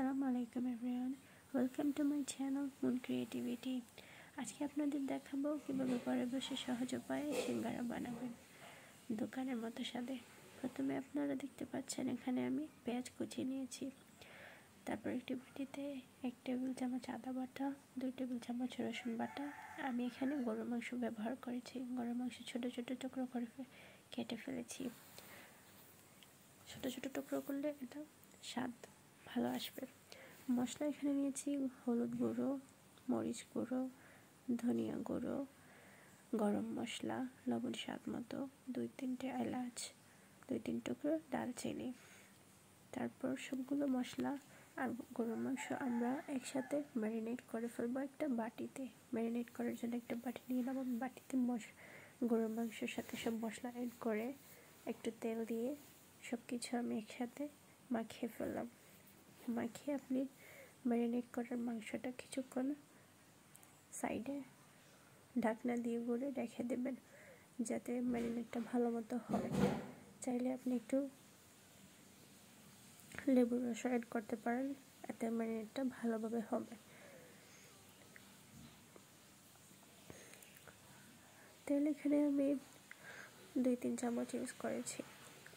আসসালামু আলাইকুম everyone welcome to my channel moon creativity আজকে আপনাদের দেখাবো কীভাবে ঘরে বসে সহজ উপায়ে সিঙ্গারা বানাবেন। দোকানের মতো স্বাদে প্রথমে আপনারা দেখতে পাচ্ছেন এখানে আমি পেঁয়াজ কুচিয়ে নিয়েছি। তারপর একটি বাটিতে এক টেবিল চামচ আদা বাটা, দুই টেবিল চামচ রসুন বাটা। আমি এখানে গরুর মাংস ব্যবহার করেছি। গরুর মাংস ছোটো ছোটো টুকরো করে কেটে ফেলেছি। ছোটো ছোটো টুকরো করলে এটা স্বাদ ভালো আসবে। মশলা এখানে নিয়েছি হলুদ গুঁড়ো, মরিচ গুঁড়ো, ধনিয়া গুঁড়ো, গরম মশলা, লবণ স্বাদ মতো, দুই তিনটে এলাচ, দুই তিন টুকরো দারচিনি। তারপর সবগুলো মশলা আর গরুর মাংস আমরা একসাথে ম্যারিনেট করে ফেলব একটা বাটিতে। ম্যারিনেট করার জন্য একটা বাটি নিয়ে নেব। বাটিতে মশ, গরুর মাংসের সাথে সব মশলা অ্যাড করে একটু তেল দিয়ে সব কিছু আমি একসাথে মাখিয়ে ফেললাম। মাখিয়ে আপনি ম্যারিনেট করার মাংসটা কিছুক্ষণ সাইডে ঢাকনা দিয়ে গুঁড়ে রেখে দেবেন, যাতে ম্যারিনেটটা ভালো মতো হয়। চাইলে আপনি একটু লেবুর রস অ্যাড করতে পারেন, এতে ম্যারিনেটটা ভালোভাবে হবে। তেল এখানে আমি দুই, তিন চামচ ইউজ করেছি।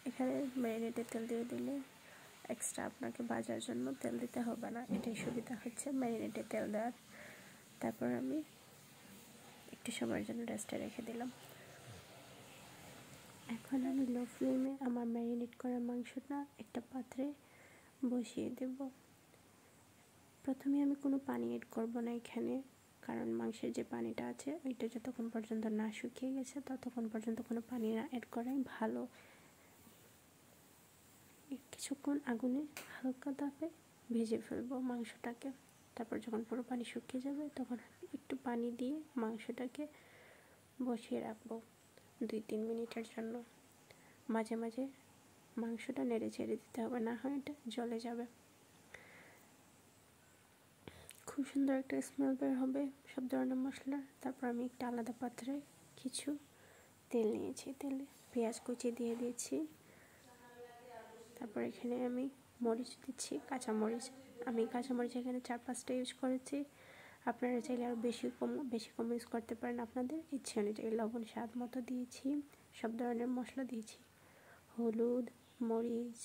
এখানে ম্যারিনেটের তেল দিয়ে দিলে এক্সট্রা আপনাকে বাজার জন্য তেল দিতে হবে না। এটাই সুবিধা হচ্ছে। ম্যারিনেটে তেল দেওয়ার। তারপর আমি একটু সময়ের জন্য রেস্টে রেখে দিলাম। এখন আমি লো ফ্লেমে আমার ম্যারিনেট করা মাংসটা একটা পাত্রে বসিয়ে দেব। প্রথমে আমি কোনো পানি এড করব না এখানে, কারণ মাংসের যে পানিটা আছে, ওইটা যতক্ষণ পর্যন্ত না শুকিয়ে গেছে, ততক্ষণ পর্যন্ত কোনো পানি না অ্যাড করাই ভালো। কিছুক্ষণ আগুনে হালকা তাপে ভেজে ফেলব মাংসটাকে। তারপর যখন পুরো পানি শুকিয়ে যাবে, তখন একটু পানি দিয়ে মাংসটাকে বসিয়ে রাখব দুই তিন মিনিটের জন্য। মাঝে মাঝে মাংসটা নেড়ে ছেড়ে দিতে হবে, না হয় এটা জলে যাবে। খুব সুন্দর একটা স্মেল বের হবে সব ধরনের মশলা তারপর আমি একটা আলাদা পাত্রে কিছু তেল নিয়েছি। তেলে পেঁয়াজ কুচি দিয়ে দিয়েছি। তারপর এখানে আমি মরিচ দিচ্ছি কাঁচা মরিচ আমি কাঁচা মরিচ এখানে চার পাঁচটা ইউজ করেছি। আপনারা চাইলে আরও বেশি কম বেশি কম ইউজ করতে পারেন আপনাদের ইচ্ছে অনুযায়ী। লবণ, স্বাদ মতো দিয়েছি, সব ধরনের মশলা দিয়েছি। হলুদ, মরিচ,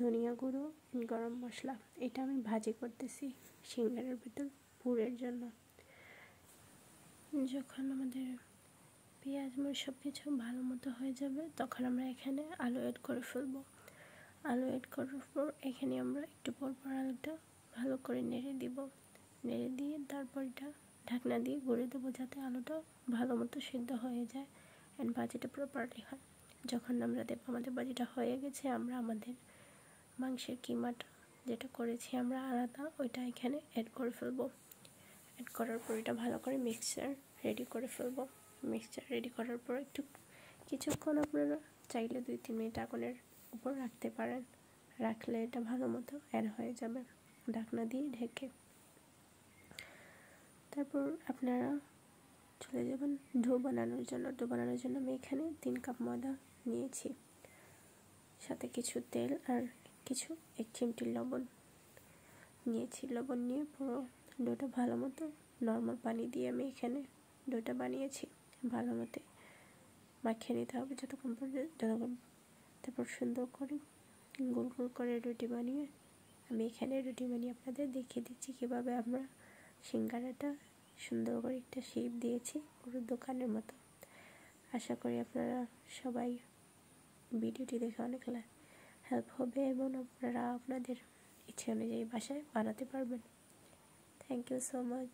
ধনিয়া গুঁড়ো গরম মশলা। এটা আমি ভাজি করতেছি সিঙ্গারের ভিতর পুরের জন্য। যখন আমাদের পেঁয়াজ, মরিচ সব কিছু ভালো মতো হয়ে যাবে, তখন আমরা এখানে আলু অ্যাড করে ফেলব। আলু অ্যাড করার পর এখানে আমরা একটু পর পর আলুটা ভালো করে নেড়ে দিব। নেড়ে দিয়ে তারপর এটা ঢাকনা দিয়ে গড়ে দেবো যাতে আলুটা ভালো মতো সিদ্ধ হয়ে যায় অ্যান্ড বাজিটা প্রপারলি হয়। যখন আমরা দেখব আমাদের বাজিটা হয়ে গেছে, আমরা আমাদের মাংসের কিমাটা যেটা করেছি আমরা আলাদা ওইটা এখানে অ্যাড করে ফেলব। অ্যাড করার পর এটা ভালো করে মিক্সচার রেডি করে ফেলব। মিক্সচার রেডি করার পর একটু কিছুক্ষণ আপনারা চাইলে দুই তিন মিনিট আগুনের উপর রাখতে পারেন। রাখলে এটা ভালো মতো অ্যাড হয়ে যাবে। ঢাকনা দিয়ে ঢেকে। তারপর আপনারা চলে যাবেন ডো বানানোর জন্য। ডো বানানোর জন্য আমি এখানে তিন কাপ ময়দা নিয়েছি। সাথে কিছু তেল আর কিছু এক চিমটি লবণ নিয়েছি। লবণ নিয়ে পুরো ডোটা ভালো মতো নর্মাল পানি দিয়ে আমি এখানে ডোটা বানিয়েছি। ভালো মতো মাখিয়ে নিতে হবে যতক্ষণ পর্যন্ত যতক্ষণ তারপর সুন্দর করে। গোল গোল করে রুটি বানিয়ে আমি এখানে রুটি বানিয়ে আপনাদের দেখিয়ে দিচ্ছি কীভাবে আমরা সিঙ্গারাটা সুন্দর করে একটা শেপ দিয়েছি পুরো দোকানের মতো। আশা করি আপনারা সবাই ভিডিওটি দেখে অনেক হেল্প হবে এবং আপনারা আপনাদের ইচ্ছে অনুযায়ী বাসায় বানাতে পারবেন। Thank you so much